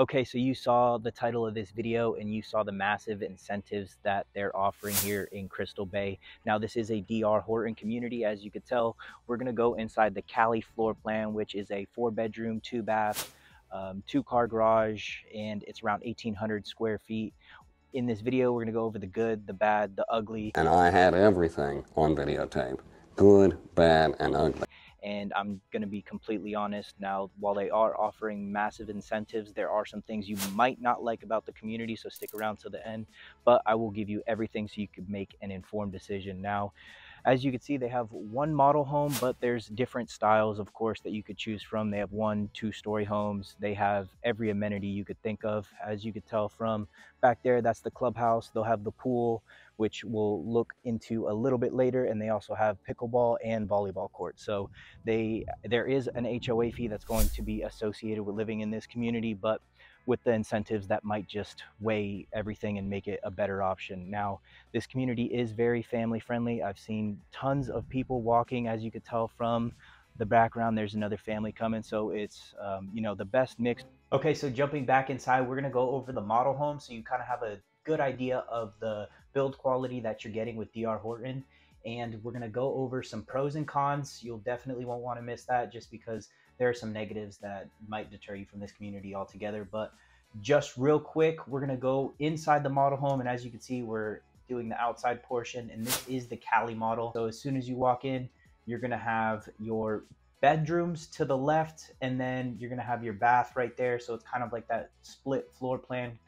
Okay, so you saw the title of this video and you saw the massive incentives that they're offering here in Crystal Bay. Now, this is a DR Horton community. As you could tell, we're going to go inside the Cali floor plan, which is a four bedroom, two bath, um, two car garage, and it's around 1,800 square feet. In this video, we're going to go over the good, the bad, the ugly. And I had everything on videotape good, bad, and ugly and I'm going to be completely honest now while they are offering massive incentives there are some things you might not like about the community so stick around to the end. But I will give you everything so you could make an informed decision. Now as you can see they have one model home but there's different styles of course that you could choose from. They have one two story homes. They have every amenity you could think of as you could tell from back there. That's the clubhouse. They'll have the pool which we'll look into a little bit later and they also have pickleball and volleyball courts so they there is an HOA fee that's going to be associated with living in this community but with the incentives that might just weigh everything and make it a better option. Now, this community is very family friendly. I've seen tons of people walking, as you could tell from the background, there's another family coming. So it's, um, you know, the best mix. Okay, so jumping back inside, we're to go over the model home so you kind of have a good idea of the build quality that you're getting with DR Horton. And we're to go over some pros and cons. You'll definitely won't want to miss that just because there are some negatives that might deter you from this community altogether. But just real quick, we're gonna go inside the model home, and as you can see, we're doing the outside portion, and this is the Cali model. So as soon as you walk in, you're gonna have your bedrooms to the left, and then you're gonna have your bath right there. So it's kind of like that split floor plan.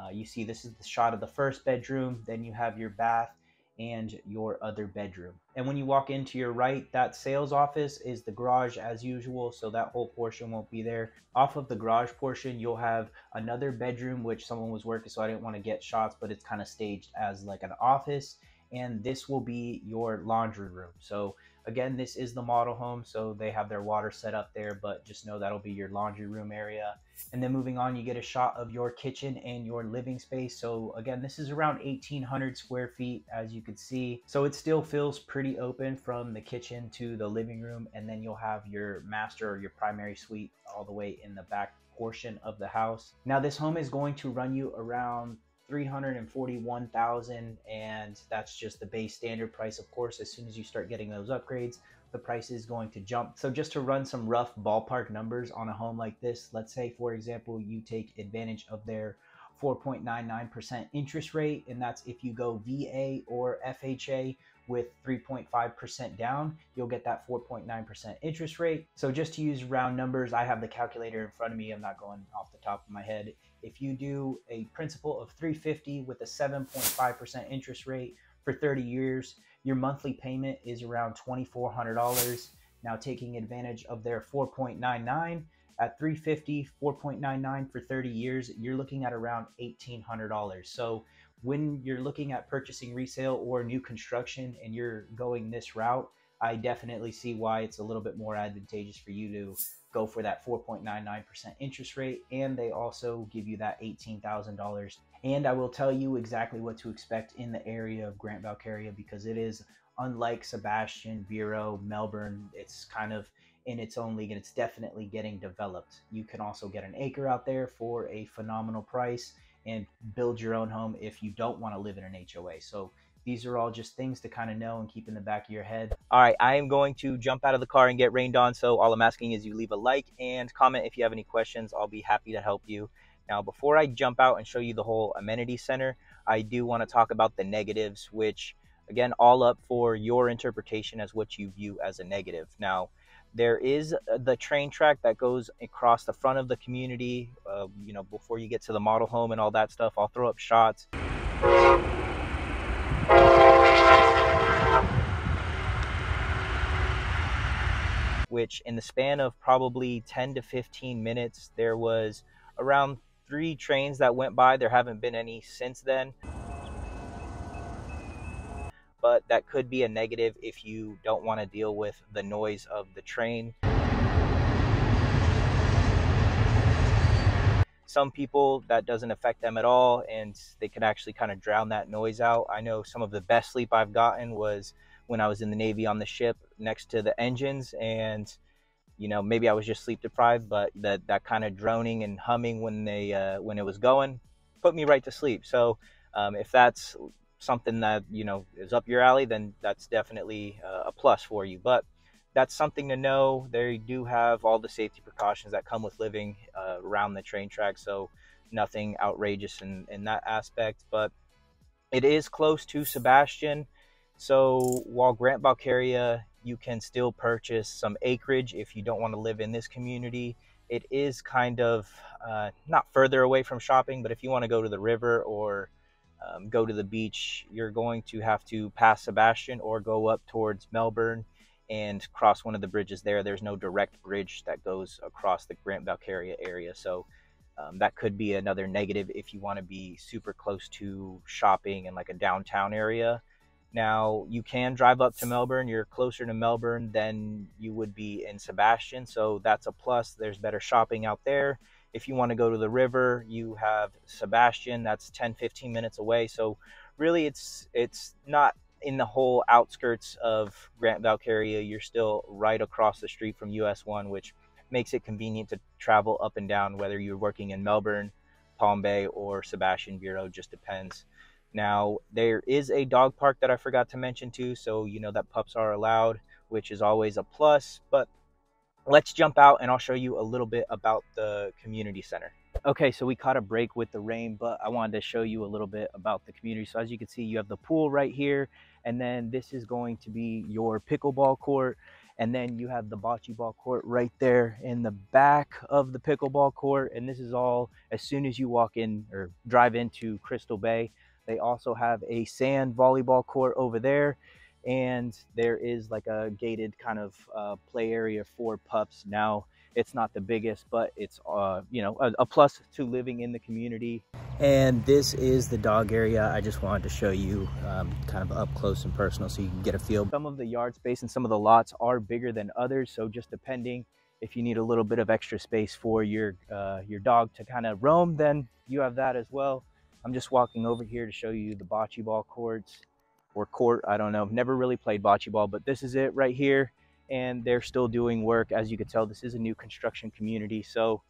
Uh, you see, this is the shot of the first bedroom, then you have your bath, and your other bedroom. And when you walk into your right, that sales office is the garage as usual, so that whole portion won't be there. Off of the garage portion, you'll have another bedroom, which someone was working, so I didn't want to get shots, but it's kind of staged as like an office. And this will be your laundry room. So again, this is the model home, so they have their water set up there, but just know that'll be your laundry room area. And then moving on, you get a shot of your kitchen and your living space. So again, this is around 1800 square feet, as you can see. So it still feels pretty open from the kitchen to the living room. And then you'll have your master or your primary suite all the way in the back portion of the house. Now this home is going to run you around 341,000 and that's just the base standard price of course as soon as you start getting those upgrades the price is going to jump. So just to run some rough ballpark numbers on a home like this, let's say for example you take advantage of their 4.99% interest rate and that's if you go VA or FHA with 3.5% down, you'll get that 4.9% interest rate. So just to use round numbers, I have the calculator in front of me. I'm not going off the top of my head. If you do a principal of 350 with a 7.5% interest rate for 30 years, your monthly payment is around $2,400. Now, taking advantage of their 4.99 at 350, 4.99 for 30 years, you're looking at around $1,800. So, when you're looking at purchasing resale or new construction and you're going this route, I definitely see why it's a little bit more advantageous for you to go for that 4.99% interest rate. And they also give you that $18,000 and I will tell you exactly what to expect in the area of Grant Valkaria because it is unlike Sebastian, Vero, Melbourne. It's kind of in its own league and it's definitely getting developed. You can also get an acre out there for a phenomenal price and build your own home if you don't want to live in an HOA. So these are all just things to kind of know and keep in the back of your head. All right, I am going to jump out of the car and get rained on. So all I'm asking is you leave a like and comment if you have any questions. I'll be happy to help you. Now, before I jump out and show you the whole amenity center, I do want to talk about the negatives, which again, all up for your interpretation as what you view as a negative. Now, there is uh, the train track that goes across the front of the community, uh, you know, before you get to the model home and all that stuff. I'll throw up shots. Which, in the span of probably 10 to 15 minutes, there was around three trains that went by. There haven't been any since then. But that could be a negative if you don't want to deal with the noise of the train. Some people that doesn't affect them at all and they can actually kind of drown that noise out. I know some of the best sleep I've gotten was when I was in the Navy on the ship next to the engines and you know, maybe I was just sleep deprived, but that that kind of droning and humming when they uh, when it was going put me right to sleep. So um, if that's something that you know is up your alley, then that's definitely uh, a plus for you. But that's something to know. They do have all the safety precautions that come with living uh, around the train track, so nothing outrageous in, in that aspect. But it is close to Sebastian, so while Grant Valkaria you can still purchase some acreage if you don't want to live in this community. It is kind of uh, not further away from shopping, but if you want to go to the river or um, go to the beach, you're going to have to pass Sebastian or go up towards Melbourne and cross one of the bridges there. There's no direct bridge that goes across the Grant Valkaria area. So um, that could be another negative if you want to be super close to shopping and like a downtown area. Now, you can drive up to Melbourne. You're closer to Melbourne than you would be in Sebastian. So that's a plus. There's better shopping out there. If you want to go to the river, you have Sebastian. That's 10, 15 minutes away. So really, it's it's not in the whole outskirts of Grant Valkaria. You're still right across the street from US 1, which makes it convenient to travel up and down, whether you're working in Melbourne, Palm Bay, or Sebastian Vero, just depends. Now, there is a dog park that I forgot to mention too, so you know that pups are allowed, which is always a plus. But let's jump out and I'll show you a little bit about the community center. Okay, so we caught a break with the rain, but I wanted to show you a little bit about the community. So as you can see, you have the pool right here, and then this is going to be your pickleball court. And then you have the bocce ball court right there in the back of the pickleball court. And this is all as soon as you walk in or drive into Crystal Bay. They also have a sand volleyball court over there. And there is like a gated kind of uh, play area for pups. Now, it's not the biggest, but it's, uh, you know, a, a plus to living in the community. And this is the dog area. I just wanted to show you um, kind of up close and personal so you can get a feel. Some of the yard space and some of the lots are bigger than others. So just depending if you need a little bit of extra space for your, uh, your dog to kind of roam, then you have that as well. I'm just walking over here to show you the bocce ball courts or court. I don't know. Never really played bocce ball, but this is it right here. And they're still doing work. As you can tell, this is a new construction community. So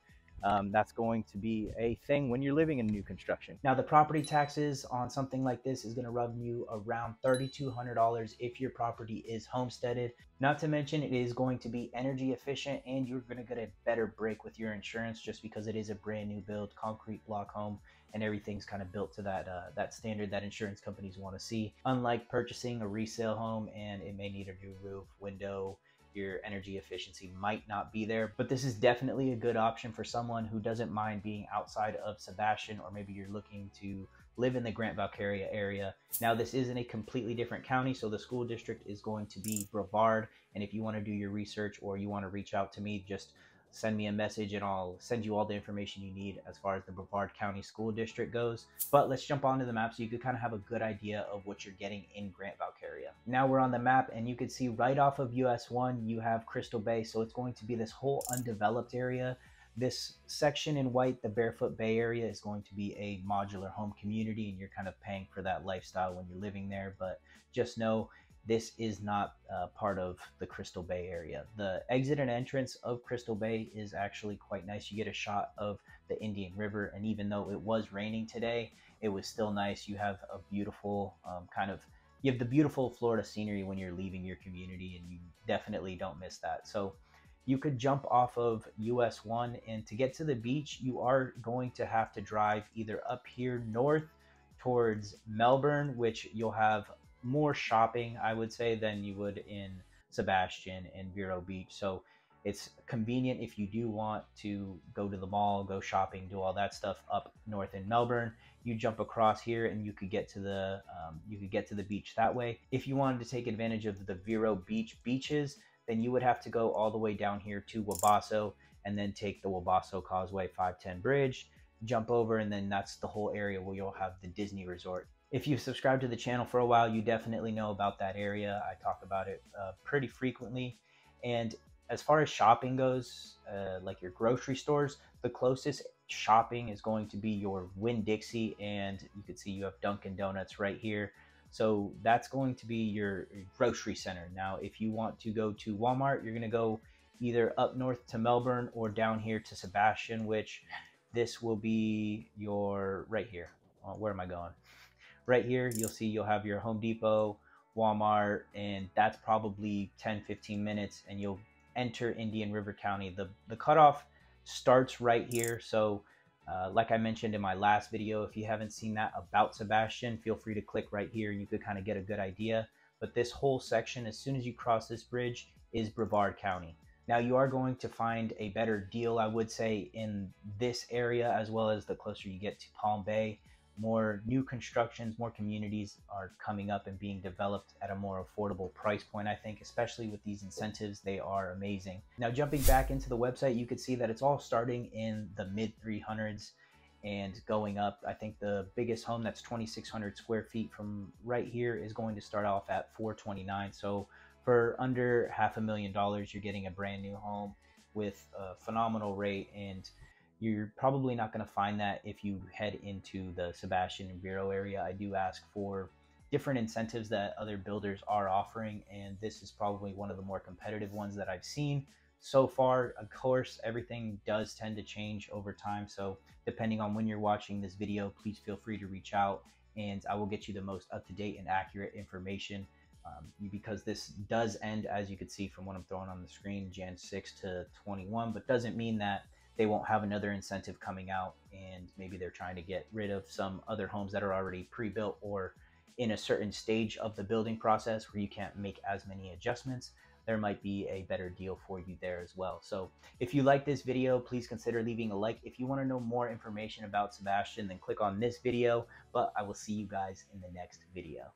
um, that's going to be a thing when you're living in new construction. Now, the property taxes on something like this is going to run you around $3,200 if your property is homesteaded. Not to mention, it is going to be energy efficient and you're going to get a better break with your insurance just because it is a brand new build concrete block home and everything's kind of built to that uh, that standard that insurance companies want to see. Unlike purchasing a resale home and it may need a new roof, window, your energy efficiency might not be there, but this is definitely a good option for someone who doesn't mind being outside of Sebastian, or maybe you're looking to live in the Grant Valkaria area. Now, this is in a completely different county, so the school district is going to be Brevard. And if you want to do your research or you want to reach out to me, just send me a message and I'll send you all the information you need as far as the Brevard County School District goes. But let's jump onto the map so you could kind of have a good idea of what you're getting in Grant Valkaria. Now we're on the map and you can see right off of US 1 you have Crystal Bay. So it's going to be this whole undeveloped area. This section in white, the Barefoot Bay area, is going to be a modular home community and you're kind of paying for that lifestyle when you're living there. But just know this is not uh, part of the Crystal Bay area. The exit and entrance of Crystal Bay is actually quite nice. You get a shot of the Indian River, and even though it was raining today, it was still nice. You have a beautiful um, kind of you have the beautiful Florida scenery when you're leaving your community, and you definitely don't miss that. So you could jump off of US 1, and to get to the beach, you are going to have to drive either up here north towards Melbourne, which you'll have more shopping, I would say, than you would in Sebastian and Vero Beach. So it's convenient if you do want to go to the mall, go shopping, do all that stuff up north in Melbourne. You jump across here and you could get to the um, you could get to the beach that way. If you wanted to take advantage of the Vero Beach beaches, then you would have to go all the way down here to Wabasso and then take the Wabasso Causeway 510 bridge, jump over, and then that's the whole area where you'll have the Disney Resort if you've subscribed to the channel for a while, you definitely know about that area. I talk about it uh, pretty frequently. And as far as shopping goes, uh, like your grocery stores, the closest shopping is going to be your Winn-Dixie, and you can see you have Dunkin' Donuts right here. So that's going to be your grocery center. Now, if you want to go to Walmart, you're going to go either up north to Melbourne or down here to Sebastian, which this will be your right here. Where am I going? Right here, you'll see you'll have your Home Depot, Walmart, and that's probably 10, 15 minutes, and you'll enter Indian River County. The, the cutoff starts right here. So, uh, like I mentioned in my last video, if you haven't seen that about Sebastian, feel free to click right here and you could kind of get a good idea. But this whole section, as soon as you cross this bridge, is Brevard County. Now you are going to find a better deal, I would say, in this area as well as the closer you get to Palm Bay. More new constructions, more communities are coming up and being developed at a more affordable price point, I think, especially with these incentives. They are amazing. Now, jumping back into the website, you can see that it's all starting in the mid 300s and going up. I think the biggest home that's 2,600 square feet from right here is going to start off at 429. So for under half a million dollars, you're getting a brand new home with a phenomenal rate. And you're probably not going to find that if you head into the Sebastian and Vero area. I do ask for different incentives that other builders are offering, and this is probably one of the more competitive ones that I've seen so far. Of course, everything does tend to change over time. So, depending on when you're watching this video, please feel free to reach out and I will get you the most up to date and accurate information um, because this does end, as you can see from what I'm throwing on the screen, Jan 6 to 21, but doesn't mean that they won't have another incentive coming out and maybe they're trying to get rid of some other homes that are already pre-built or in a certain stage of the building process where you can't make as many adjustments there might be a better deal for you there as well. So if you like this video please consider leaving a like. If you want to know more information about sebastian then click on this video but i will see you guys in the next video